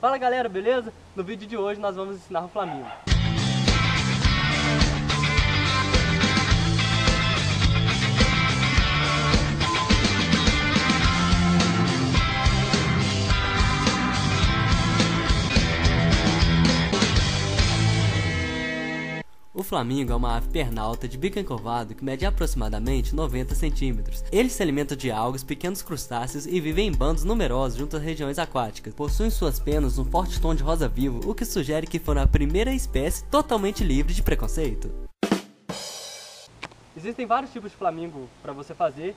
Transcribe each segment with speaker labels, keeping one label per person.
Speaker 1: Fala galera, beleza? No vídeo de hoje nós vamos ensinar o Flamengo. Flamingo é uma ave pernalta de bico encovado que mede aproximadamente 90 centímetros. Ele se alimenta de algas, pequenos crustáceos e vive em bandos numerosos junto às regiões aquáticas. Possui suas penas um forte tom de rosa vivo, o que sugere que foram a primeira espécie totalmente livre de preconceito. Existem vários tipos de flamingo para você fazer.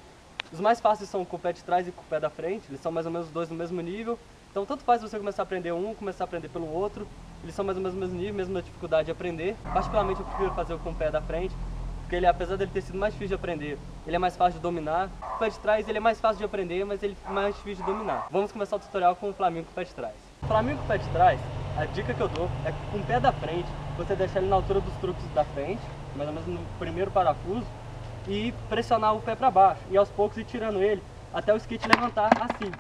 Speaker 1: Os mais fáceis são com o pé de trás e com o pé da frente, eles são mais ou menos os dois no mesmo nível. Então tanto faz você começar a aprender um, começar a aprender pelo outro. Eles são mais ou menos o mesmo nível, mesma dificuldade de aprender. Particularmente eu prefiro fazer com o pé da frente, porque ele, apesar dele ter sido mais difícil de aprender, ele é mais fácil de dominar. O pé de trás ele é mais fácil de aprender, mas ele é mais difícil de dominar. Vamos começar o tutorial com o Flamengo com o pé de trás. O com o pé de trás, a dica que eu dou é com o pé da frente, você deixar ele na altura dos truques da frente, mais ou menos no primeiro parafuso, e pressionar o pé para baixo. E aos poucos ir tirando ele até o skate levantar assim.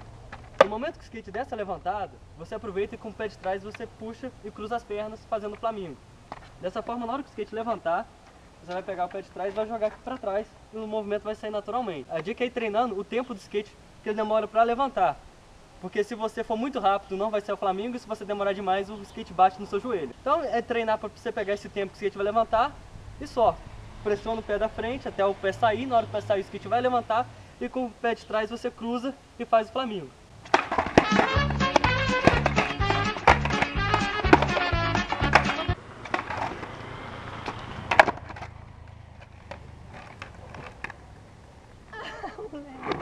Speaker 1: No momento que o skate desce levantado, você aproveita e com o pé de trás você puxa e cruza as pernas fazendo o flamingo. Dessa forma, na hora que o skate levantar, você vai pegar o pé de trás e vai jogar aqui para trás e o movimento vai sair naturalmente. A dica é ir treinando o tempo do skate que demora para levantar. Porque se você for muito rápido, não vai ser o flamingo, e se você demorar demais, o skate bate no seu joelho. Então é treinar para você pegar esse tempo que o skate vai levantar e só. Pressiona o pé da frente até o pé sair, na hora que o pé sair o skate vai levantar e com o pé de trás você cruza e faz o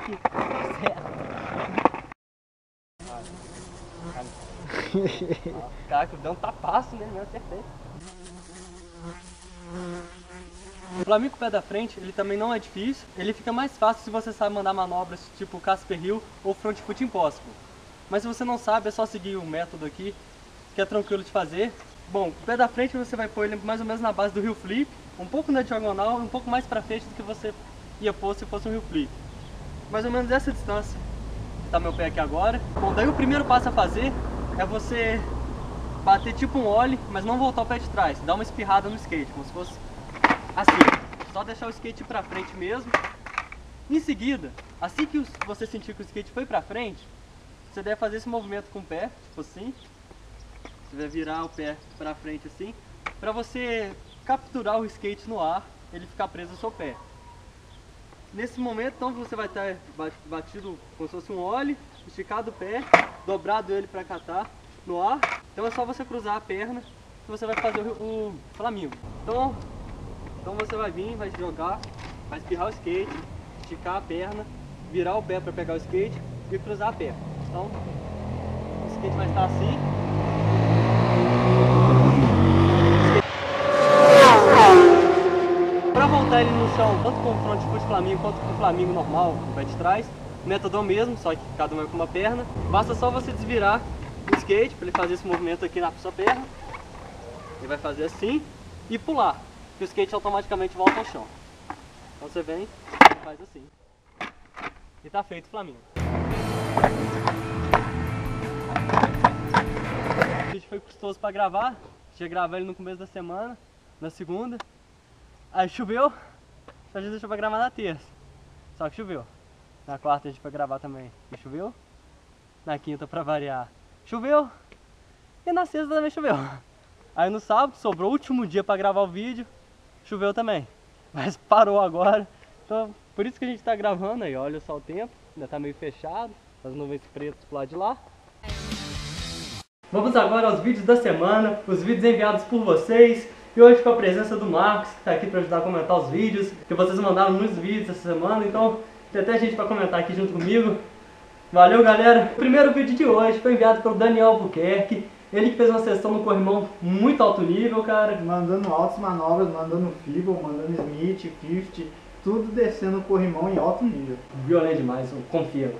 Speaker 1: flamingo. Caraca, deu um tapaço, né? Eu acertei. O Flamengo pé da frente, ele também não é difícil. Ele fica mais fácil se você sabe mandar manobras tipo Casper Hill ou Front Foot Impossible. Mas se você não sabe, é só seguir o método aqui, que é tranquilo de fazer. Bom, o pé da frente você vai pôr ele mais ou menos na base do Hill Flip, um pouco na diagonal e um pouco mais pra frente do que você ia pôr se fosse um Hill Flip. Mais ou menos essa distância tá meu pé aqui agora. Bom, daí o primeiro passo a fazer é você bater tipo um ollie, mas não voltar o pé de trás. Dar uma espirrada no skate, como se fosse assim. Só deixar o skate pra frente mesmo. Em seguida, assim que você sentir que o skate foi pra frente, você deve fazer esse movimento com o pé, tipo assim. Você vai virar o pé pra frente assim, pra você capturar o skate no ar, ele ficar preso ao seu pé. Nesse momento, então, você vai estar batido como se fosse um óleo, esticado o pé, dobrado ele para catar no ar. Então é só você cruzar a perna que você vai fazer o, o flamingo. Então, então você vai vir, vai jogar, vai espirrar o skate, esticar a perna, virar o pé para pegar o skate e cruzar a perna. Então, o skate vai estar assim. Ele no chão, tanto com o front foot flamingo quanto com o flamingo normal, o pé de trás, o método mesmo, só que cada um é com uma perna. Basta só você desvirar o skate para ele fazer esse movimento aqui na sua perna. Ele vai fazer assim e pular, que o skate automaticamente volta ao chão. Então você vem e faz assim. E tá feito o flamingo. O vídeo foi custoso para gravar, tinha gravar ele no começo da semana, na segunda. Aí choveu, a gente deixou para gravar na terça, só que choveu. Na quarta a gente foi gravar também e choveu. Na quinta para variar, choveu. E na sexta também choveu. Aí no sábado sobrou o último dia para gravar o vídeo, choveu também. Mas parou agora. Então, por isso que a gente está gravando aí, olha só o tempo, ainda está meio fechado, as nuvens pretas pro lado de lá. Vamos agora aos vídeos da semana, os vídeos enviados por vocês. E hoje com a presença do Marcos, que está aqui para ajudar a comentar os vídeos, que vocês mandaram muitos vídeos essa semana, então tem até gente para comentar aqui junto comigo. Valeu, galera! O primeiro vídeo de hoje foi enviado pelo Daniel Albuquerque. Ele que fez uma sessão no corrimão muito alto nível, cara.
Speaker 2: Mandando altas manobras, mandando Fibble, mandando Smith, 50, tudo descendo o corrimão em alto nível.
Speaker 1: Violento demais, confia.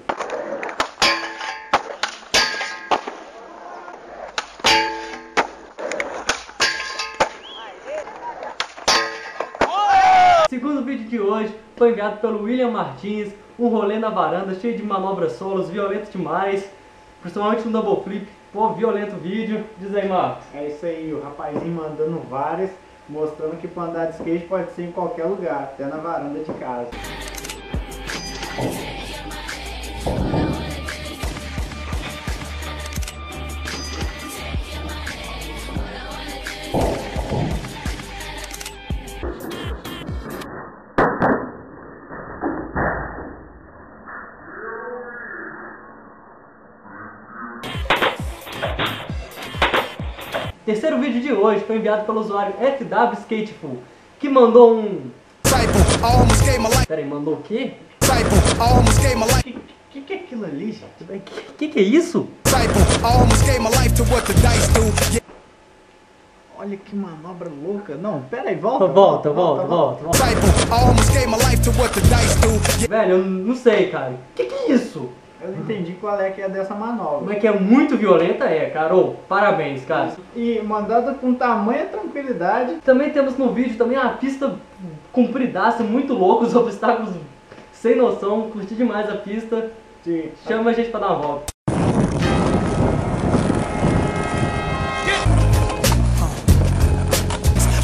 Speaker 1: Vídeo de hoje foi enviado pelo William Martins, um rolê na varanda cheio de manobras solos, violento demais, principalmente no double flip, Pô, violento vídeo. Diz aí, Marcos.
Speaker 2: É isso aí, o rapazinho mandando várias, mostrando que pra andar de skate pode ser em qualquer lugar, até na varanda de casa.
Speaker 1: Vídeo de hoje foi enviado pelo usuário FW Skateful, que mandou um.
Speaker 3: Disciple, I almost gave my life.
Speaker 1: Pera aí, mandou o quê?
Speaker 2: Que, que, que é aquilo ali, gente?
Speaker 1: Que, que que é isso?
Speaker 2: Olha que manobra louca. Não, pera aí, volta.
Speaker 1: Volta, volta, volta, volta.
Speaker 3: Yeah,
Speaker 1: Velho, eu não sei, cara. Que que é isso?
Speaker 2: Eu não entendi qual é que é dessa
Speaker 1: Como
Speaker 2: manobra.
Speaker 1: é que é muito violenta? É, Carol. Parabéns, cara.
Speaker 2: E mandada com tamanha tranquilidade.
Speaker 1: Também temos no vídeo também uma pista compridaça, muito louca, os obstáculos sem noção. Curti demais a pista.
Speaker 2: De...
Speaker 1: Chama a gente pra dar uma volta.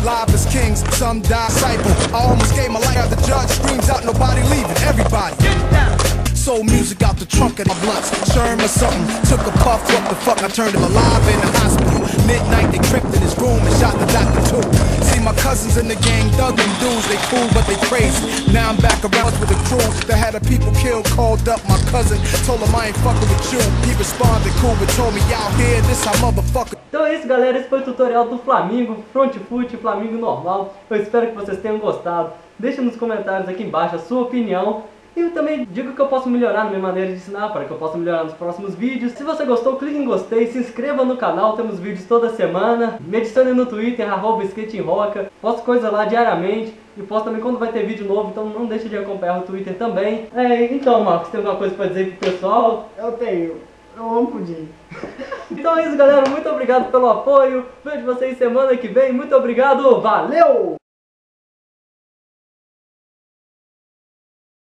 Speaker 3: live as kings, some. Disciple, I almost gave my life. The judge screams out, nobody leaving, everybody. Soul music out the trunk of my blunts. Sherm or something. Took a puff, what the fuck? I turned him alive in the hospital. Midnight, they tripped in his room and shot the doctor too. See my cousins in the gang, thug them dudes. They cool, but they crazy. Now I'm back around with a crew that had a people killed. Called up my cousin, told him I ain't fucking with you. He responded cool, but told me out here, this how motherfucker.
Speaker 1: Então é isso, galera. Esse foi o tutorial do Flamingo, Front Foot, Flamingo normal. Eu espero que vocês tenham gostado. Deixe nos comentários aqui embaixo a sua opinião. E eu também digo que eu posso melhorar na minha maneira de ensinar, para que eu possa melhorar nos próximos vídeos. Se você gostou, clique em gostei, se inscreva no canal, temos vídeos toda semana. Me adicione no Twitter, arroba skate em roca. Posto coisa lá diariamente. E posto também quando vai ter vídeo novo, então não deixe de acompanhar o Twitter também. É, então, Marcos, tem alguma coisa para dizer pro pessoal?
Speaker 2: Eu tenho. Eu amo pudim.
Speaker 1: Então é isso, galera. Muito obrigado pelo apoio. Vejo vocês semana que vem. Muito obrigado. Valeu!